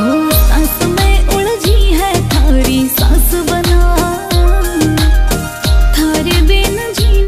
Who's